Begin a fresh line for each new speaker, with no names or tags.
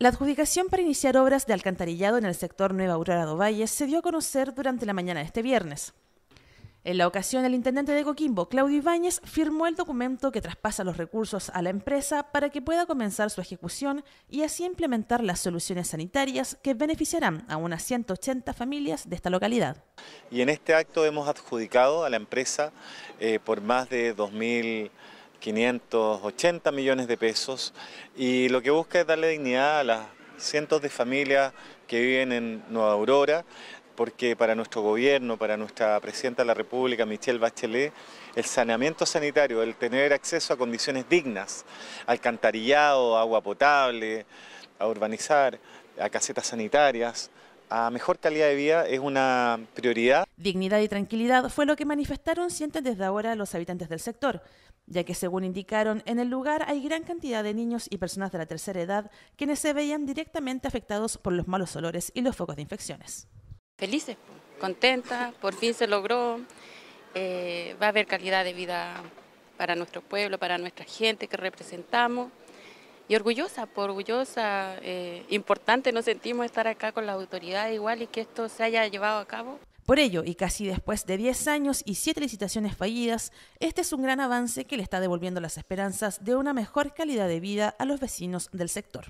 La adjudicación para iniciar obras de alcantarillado en el sector Nueva Aurora do Valle se dio a conocer durante la mañana de este viernes. En la ocasión, el intendente de Coquimbo, Claudio Ibáñez, firmó el documento que traspasa los recursos a la empresa para que pueda comenzar su ejecución y así implementar las soluciones sanitarias que beneficiarán a unas 180 familias de esta localidad.
Y en este acto hemos adjudicado a la empresa eh, por más de 2.000 580 millones de pesos y lo que busca es darle dignidad a las cientos de familias que viven en Nueva Aurora, porque para nuestro gobierno, para nuestra Presidenta de la República, Michelle Bachelet, el saneamiento sanitario, el tener acceso a condiciones dignas, alcantarillado, agua potable, a urbanizar, a casetas sanitarias, a mejor calidad de vida es una prioridad.
Dignidad y tranquilidad fue lo que manifestaron sienten desde ahora los habitantes del sector, ya que según indicaron, en el lugar hay gran cantidad de niños y personas de la tercera edad quienes se veían directamente afectados por los malos olores y los focos de infecciones.
Felices, contentas, por fin se logró, eh, va a haber calidad de vida para nuestro pueblo, para nuestra gente que representamos y orgullosa, por orgullosa, eh, importante nos sentimos estar acá con la autoridad igual y que esto se haya llevado a cabo.
Por ello, y casi después de 10 años y 7 licitaciones fallidas, este es un gran avance que le está devolviendo las esperanzas de una mejor calidad de vida a los vecinos del sector.